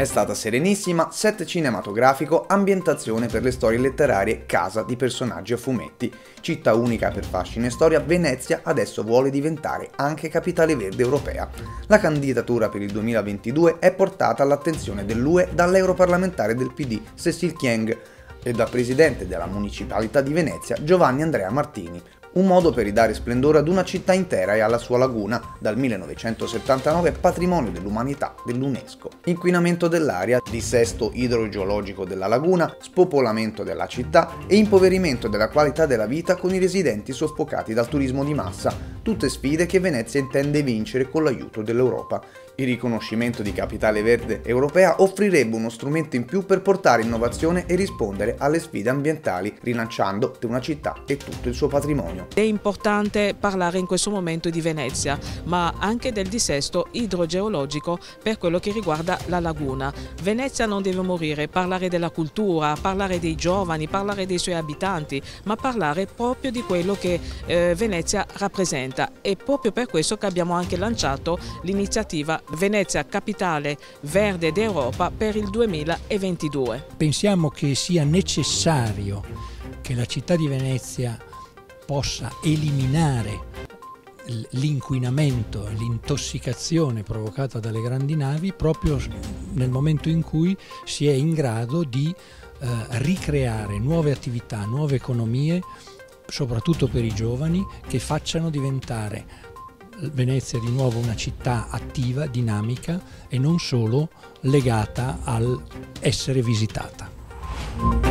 È stata serenissima, set cinematografico, ambientazione per le storie letterarie, casa di personaggi a fumetti. Città unica per fascino e storia, Venezia adesso vuole diventare anche capitale verde europea. La candidatura per il 2022 è portata all'attenzione dell'UE dall'europarlamentare del PD Cecil Chieng e dal presidente della municipalità di Venezia Giovanni Andrea Martini, un modo per ridare splendore ad una città intera e alla sua laguna, dal 1979 patrimonio dell'umanità dell'UNESCO. Inquinamento dell'aria, dissesto idrogeologico della laguna, spopolamento della città e impoverimento della qualità della vita con i residenti soffocati dal turismo di massa, tutte sfide che Venezia intende vincere con l'aiuto dell'Europa. Il riconoscimento di capitale verde europea offrirebbe uno strumento in più per portare innovazione e rispondere alle sfide ambientali, rilanciando una città e tutto il suo patrimonio. È importante parlare in questo momento di Venezia, ma anche del dissesto idrogeologico per quello che riguarda la laguna. Venezia non deve morire, parlare della cultura, parlare dei giovani, parlare dei suoi abitanti, ma parlare proprio di quello che eh, Venezia rappresenta. È proprio per questo che abbiamo anche lanciato l'iniziativa Venezia Capitale Verde d'Europa per il 2022. Pensiamo che sia necessario che la città di Venezia possa eliminare l'inquinamento, l'intossicazione provocata dalle grandi navi proprio nel momento in cui si è in grado di eh, ricreare nuove attività, nuove economie, soprattutto per i giovani, che facciano diventare Venezia di nuovo una città attiva, dinamica e non solo legata al essere visitata.